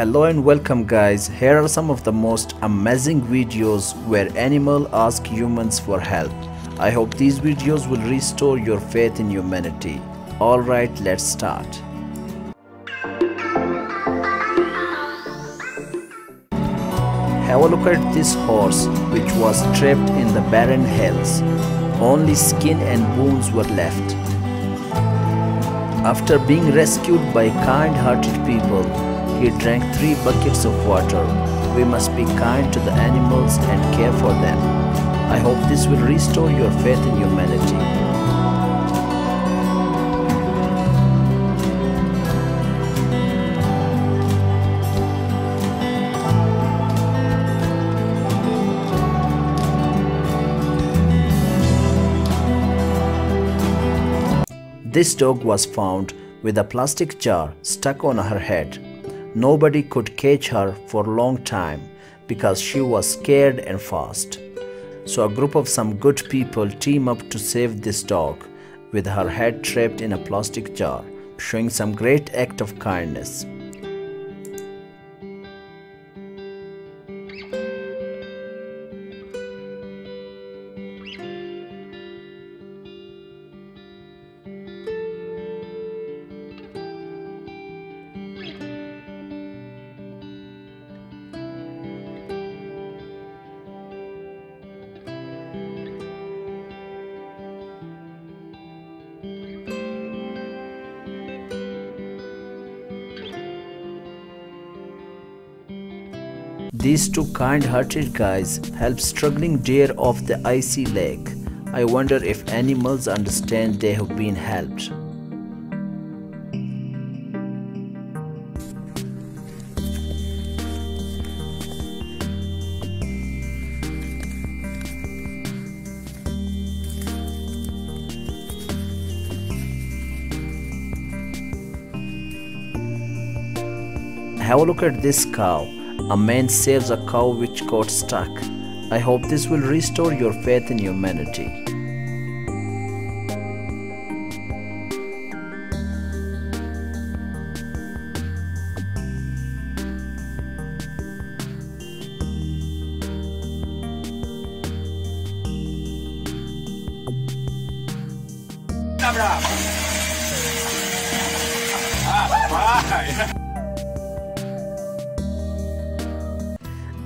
Hello and welcome guys, here are some of the most amazing videos where animal ask humans for help. I hope these videos will restore your faith in humanity. Alright, let's start. Have a look at this horse which was trapped in the barren hills. Only skin and bones were left. After being rescued by kind-hearted people, he drank three buckets of water. We must be kind to the animals and care for them. I hope this will restore your faith in humanity. This dog was found with a plastic jar stuck on her head. Nobody could catch her for a long time because she was scared and fast. So a group of some good people team up to save this dog with her head trapped in a plastic jar, showing some great act of kindness. These two kind-hearted guys help struggling deer off the icy lake. I wonder if animals understand they have been helped. Have a look at this cow. A man saves a cow which got stuck. I hope this will restore your faith in humanity.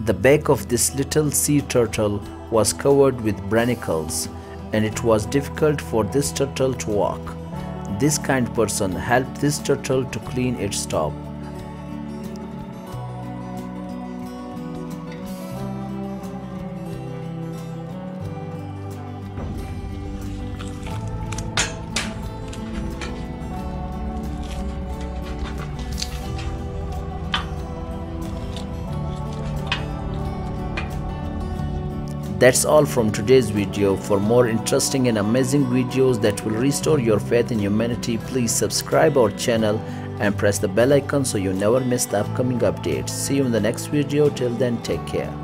The back of this little sea turtle was covered with barnacles and it was difficult for this turtle to walk. This kind person helped this turtle to clean its top. That's all from today's video. For more interesting and amazing videos that will restore your faith in humanity, please subscribe our channel and press the bell icon so you never miss the upcoming updates. See you in the next video. Till then, take care.